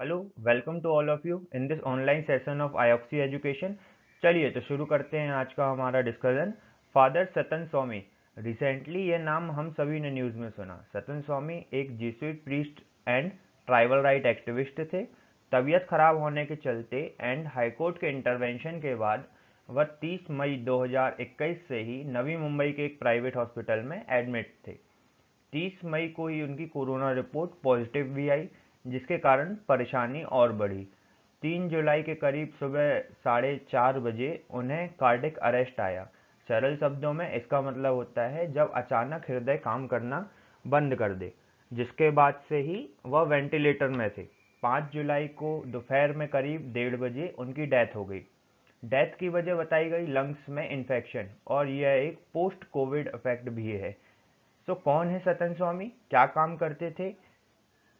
Hello welcome to all of you in this online session of आयोक्सी education चलिए तो शुरू करते हैं आज का हमारा discussion father Stan Swamy recently ये नाम हम सभी ने न्यूज़ में सुना. सतन स्वामी एक Jesuit priest and tribal right activist थे. तबीयत खराब होने के चलते एंड हाईकोर्ट के इंटरवेंशन के बाद वह 30 मई 2021 से ही नवी मुंबई के एक प्राइवेट हॉस्पिटल में एडमिट थे. 30 मई को ही उनकी कोरोना रिपोर्ट पॉजिटिव भी आई. जिसके कारण परेशानी और बढ़ी। तीन जुलाई के करीब सुबह साढ़े चार बजे उन्हें कार्डिक अरेस्ट आया। सरल शब्दों में इसका मतलब होता है जब अचानक हृदय काम करना बंद कर दे, जिसके बाद से ही वह वेंटिलेटर में थे। पाँच जुलाई को दोपहर में करीब डेढ़ बजे उनकी डेथ हो गई। डेथ की वजह बताई गई लंग्स में इन्फेक्शन, और यह एक पोस्ट कोविड इफ़ेक्ट भी है। सो कौन है सतन स्वामी? क्या काम करते थे?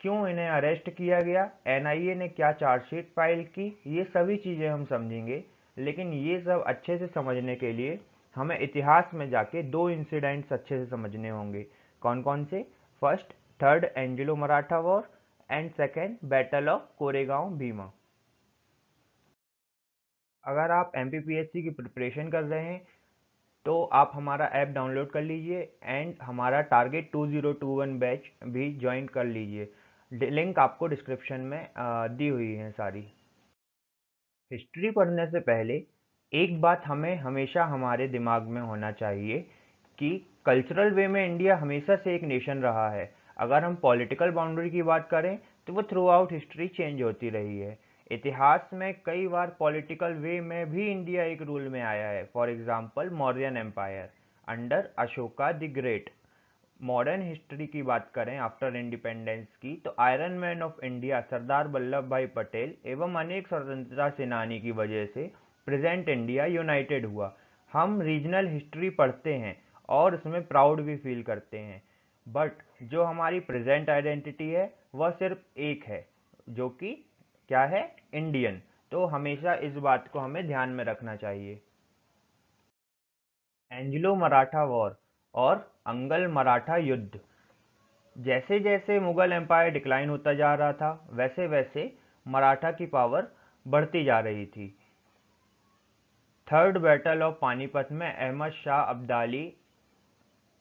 क्यों इन्हें अरेस्ट किया गया? एनआईए ने क्या चार्जशीट फ़ाइल की? ये सभी चीज़ें हम समझेंगे। लेकिन ये सब अच्छे से समझने के लिए हमें इतिहास में जाके दो इंसिडेंट्स अच्छे से समझने होंगे। कौन कौन से? First third Anglo Maratha war and second battle of Koregaon Bhima अगर आप एम की प्रिपरेशन कर रहे हैं तो आप हमारा ऐप डाउनलोड कर लीजिए एंड हमारा टारगेट 2021 बैच भी ज्वाइन कर लीजिए। लिंक आपको डिस्क्रिप्शन में दी हुई है सारी। हिस्ट्री पढ़ने से पहले एक बात हमें हमेशा हमारे दिमाग में होना चाहिए कि कल्चरल वे में इंडिया हमेशा से एक नेशन रहा है। अगर हम पॉलिटिकल बाउंड्री की बात करें तो वो थ्रू आउट हिस्ट्री चेंज होती रही है। इतिहास में कई बार पॉलिटिकल वे में भी इंडिया एक रूल में आया है। For example Mauryan empire under Ashoka the great modern history की बात करें आफ्टर इंडिपेंडेंस की तो iron man of India Sardar Vallabh bhai Patel एवं अनेक स्वतंत्रता सेनानी की वजह से प्रेजेंट इंडिया यूनाइटेड हुआ। हम रीजनल हिस्ट्री पढ़ते हैं और उसमें प्राउड भी फील करते हैं। बट जो हमारी प्रेजेंट आइडेंटिटी है, वह सिर्फ़ एक है, जो कि क्या है? इंडियन तो हमेशा इस बात को हमें ध्यान में रखना चाहिए। Anglo Maratha war. और अंगल मराठा युद्ध। जैसे जैसे मुगल एम्पायर डिक्लाइन होता जा रहा था वैसे वैसे मराठा की पावर बढ़ती जा रही थी। थर्ड बैटल ऑफ़ पानीपत में अहमद शाह अब्दाली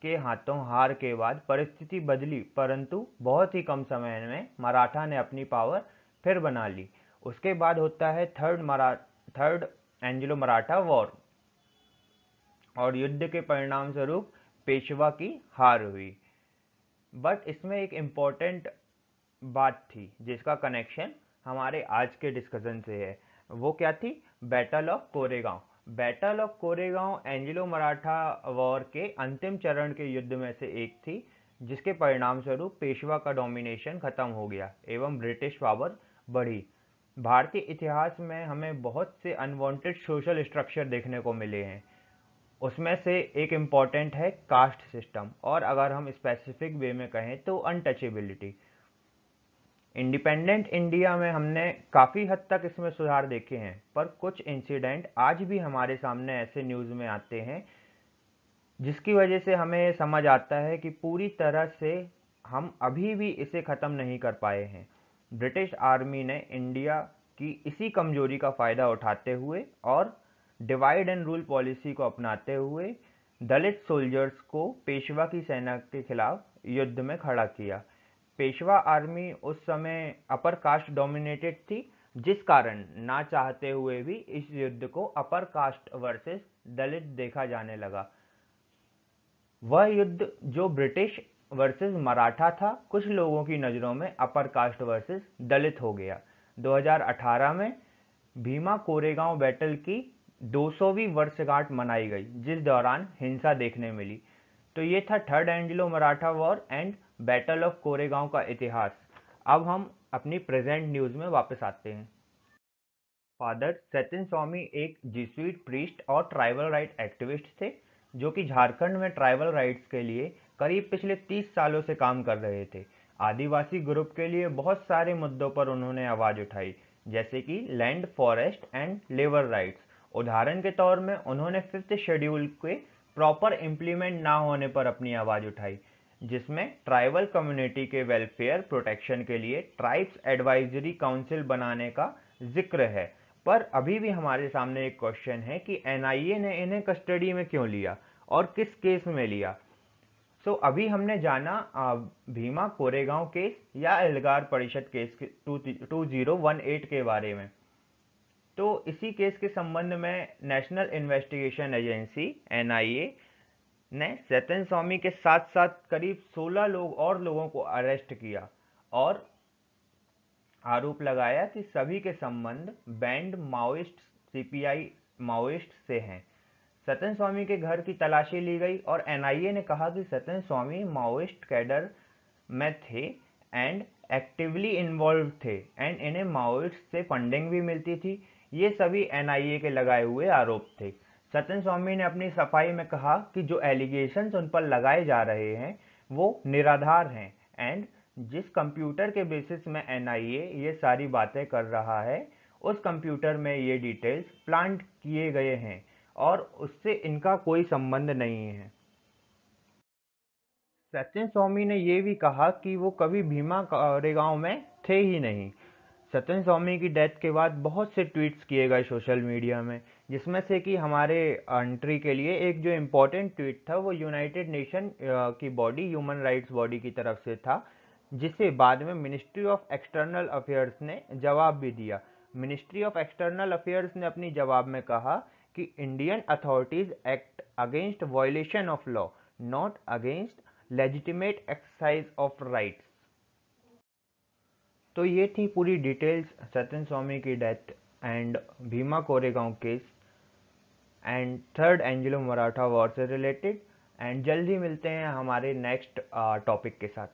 के हाथों हार के बाद परिस्थिति बदली, परंतु बहुत ही कम समय में मराठा ने अपनी पावर फिर बना ली। उसके बाद होता है थर्ड मरा थर्ड एंजिलो मराठा वॉर और युद्ध के परिणाम स्वरूप पेशवा की हार हुई। बट इसमें एक इंपॉर्टेंट बात थी, जिसका कनेक्शन हमारे आज के डिस्कशन से है। वो क्या थी? Battle of Koregaon battle of Koregaon Anglo Maratha war के अंतिम चरण के युद्ध में से एक थी, जिसके परिणाम स्वरूप पेशवा का डोमिनेशन खत्म हो गया एवं ब्रिटिश पावर बढ़ी। भारतीय इतिहास में हमें बहुत से अनवांटेड सोशल स्ट्रक्चर देखने को मिले हैं। उसमें से एक इंपॉर्टेंट है कास्ट सिस्टम और अगर हम स्पेसिफिक वे में कहें तो अनटचेबिलिटी इंडिपेंडेंट इंडिया में हमने काफ़ी हद तक इसमें सुधार देखे हैं, पर कुछ इंसिडेंट आज भी हमारे सामने ऐसे न्यूज़ में आते हैं, जिसकी वजह से हमें समझ आता है कि पूरी तरह से हम अभी भी इसे ख़त्म नहीं कर पाए हैं। ब्रिटिश आर्मी ने इंडिया की इसी कमज़ोरी का फ़ायदा उठाते हुए और डिवाइड एंड रूल पॉलिसी को अपनाते हुए दलित सोल्जर्स को पेशवा की सेना के खिलाफ युद्ध में खड़ा किया। पेशवा आर्मी उस समय अपर कास्ट डोमिनेटेड थी, जिस कारण ना चाहते हुए भी इस युद्ध को अपर कास्ट वर्सेस दलित देखा जाने लगा। वह युद्ध जो ब्रिटिश वर्सेस मराठा था, कुछ लोगों की नज़रों में अपर कास्ट वर्सेस दलित हो गया। 2018 में भीमा कोरेगांव बैटल की 200वीं वर्षगांठ मनाई गई, जिस दौरान हिंसा देखने मिली। तो ये था third Anglo Maratha war and battle of Koregaon का इतिहास। अब हम अपनी प्रेजेंट न्यूज़ में वापस आते हैं। फादर सचिन स्वामी एक जीसुइट प्रीस्ट और ट्राइबल राइट एक्टिविस्ट थे, जो कि झारखंड में ट्राइबल राइट्स के लिए करीब पिछले 30 सालों से काम कर रहे थे। आदिवासी ग्रुप के लिए बहुत सारे मुद्दों पर उन्होंने आवाज़ उठाई, जैसे कि land forest and labour rights. उदाहरण के तौर में उन्होंने फिफ्थ शेड्यूल के प्रॉपर इम्प्लीमेंट ना होने पर अपनी आवाज़ उठाई जिसमें ट्राइबल कम्युनिटी के वेलफेयर प्रोटेक्शन के लिए ट्राइब्स एडवाइजरी काउंसिल बनाने का ज़िक्र है। पर अभी भी हमारे सामने एक क्वेश्चन है कि एनआईए ने इन्हें कस्टडी में क्यों लिया और किस केस में लिया? सो so, अभी हमने जाना भीमा कोरेगांव केस या Elgar Parishad case two zero one eight के बारे में। तो इसी केस के संबंध में नेशनल इन्वेस्टिगेशन एजेंसी एनआईए ने सत्यन स्वामी के साथ साथ करीब 16 लोग और लोगों को अरेस्ट किया और आरोप लगाया कि सभी के संबंध बैंड माओइस्ट सीपीआई माओइस्ट से हैं। सत्यन स्वामी के घर की तलाशी ली गई और एनआईए ने कहा कि सत्यन स्वामी माओइस्ट कैडर में थे एंड एक्टिवली इन्वॉल्व थे एंड इन्हें माओइस्ट से फंडिंग भी मिलती थी। ये सभी एनआईए के लगाए हुए आरोप थे। सत्यन स्वामी ने अपनी सफ़ाई में कहा कि जो एलिगेशन उन पर लगाए जा रहे हैं, वो निराधार हैं। एंड जिस कंप्यूटर के बेसिस में एनआईए ये सारी बातें कर रहा है, उस कंप्यूटर में ये डिटेल्स प्लांट किए गए हैं और उससे इनका कोई संबंध नहीं है। सचिन स्वामी ने यह भी कहा कि वो कभी भीमा कोरेगांव में थे ही नहीं। सत्यन स्वामी की डेथ के बाद बहुत से ट्वीट्स किए गए सोशल मीडिया में, जिसमें से कि हमारे एंट्री के लिए एक जो इम्पोर्टेंट ट्वीट था, वो यूनाइटेड नेशन की बॉडी ह्यूमन राइट्स बॉडी की तरफ़ से था, जिसे बाद में मिनिस्ट्री ऑफ़ एक्सटर्नल अफेयर्स ने जवाब भी दिया। मिनिस्ट्री ऑफ़ एक्सटर्नल अफेयर्स ने अपनी जवाब में कहा कि Indian authorities act against violation of law not against legitimate exercise of rights तो ये थी पूरी डिटेल्स सत्यन स्वामी की death and Bhima Koregaon case and third Anglo Maratha war से रिलेटेड एंड जल्द ही मिलते हैं हमारे नेक्स्ट टॉपिक के साथ।